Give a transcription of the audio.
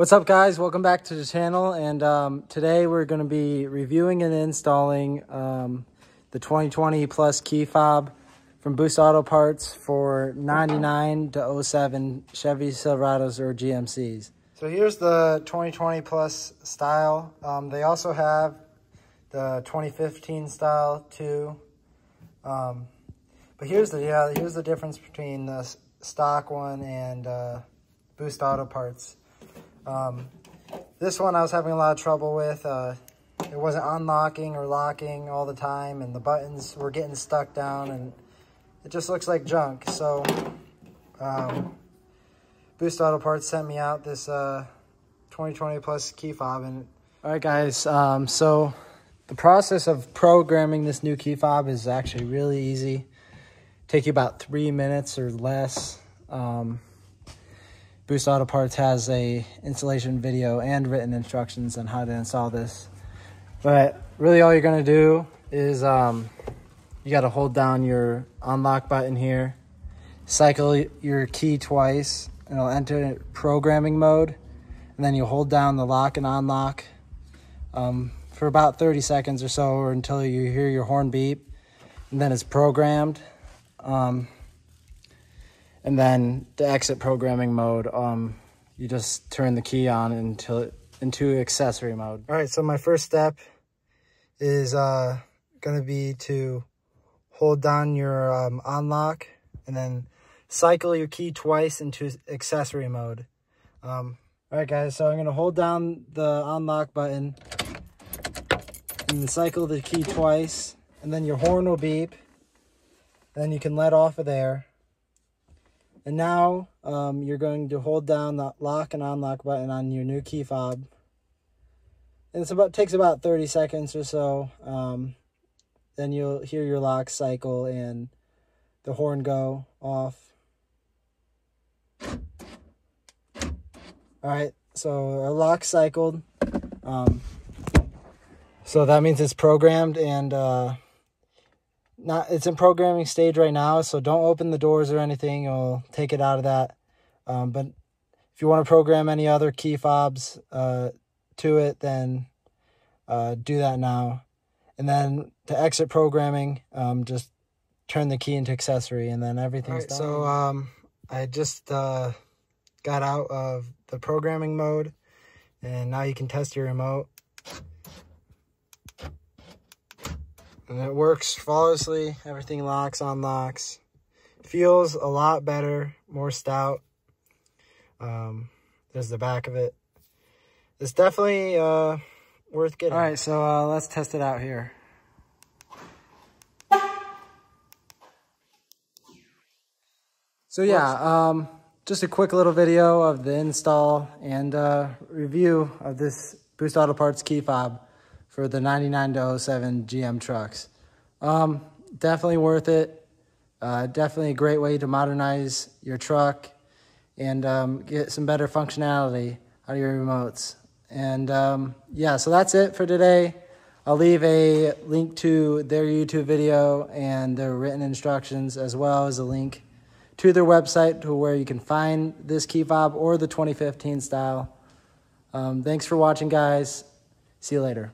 What's up guys, welcome back to the channel and um, today we're going to be reviewing and installing um, the 2020 Plus key fob from Boost Auto Parts for 99 to 07 Chevy Silverados or GMCs. So here's the 2020 Plus style. Um, they also have the 2015 style too. Um, but here's the yeah here's the difference between the stock one and uh, Boost Auto Parts. Um, this one I was having a lot of trouble with. Uh, it wasn't unlocking or locking all the time, and the buttons were getting stuck down, and it just looks like junk. So, um, Boost Auto Parts sent me out this uh, 2020 Plus key fob. And all right, guys. Um, so the process of programming this new key fob is actually really easy. Take you about three minutes or less. Um, Boost Auto Parts has a installation video and written instructions on how to install this. But really all you're gonna do is um, you gotta hold down your unlock button here, cycle your key twice, and it'll enter programming mode. And then you hold down the lock and unlock um, for about 30 seconds or so or until you hear your horn beep. And then it's programmed. Um, and then the exit programming mode, um, you just turn the key on until it, into accessory mode. All right, so my first step is uh, gonna be to hold down your um, unlock and then cycle your key twice into accessory mode. Um, all right, guys, so I'm gonna hold down the unlock button and cycle the key twice, and then your horn will beep, and then you can let off of there. And now um, you're going to hold down the lock and unlock button on your new key fob. And it's about takes about 30 seconds or so. Um, then you'll hear your lock cycle and the horn go off. All right, so our lock cycled. Um, so that means it's programmed and uh, not it's in programming stage right now, so don't open the doors or anything. You'll take it out of that. Um, but if you want to program any other key fobs uh, to it, then uh, do that now. And then to exit programming, um, just turn the key into accessory, and then everything's right, done. So um, I just uh, got out of the programming mode, and now you can test your remote. And it works flawlessly. Everything locks, unlocks. Feels a lot better, more stout. Um, there's the back of it. It's definitely uh, worth getting. All right, so uh, let's test it out here. So yeah, um, just a quick little video of the install and uh, review of this Boost Auto Parts key fob for the 99 to 07 GM trucks. Um, definitely worth it. Uh, definitely a great way to modernize your truck and um, get some better functionality out of your remotes. And um, yeah, so that's it for today. I'll leave a link to their YouTube video and their written instructions, as well as a link to their website to where you can find this key fob or the 2015 style. Um, thanks for watching, guys. See you later.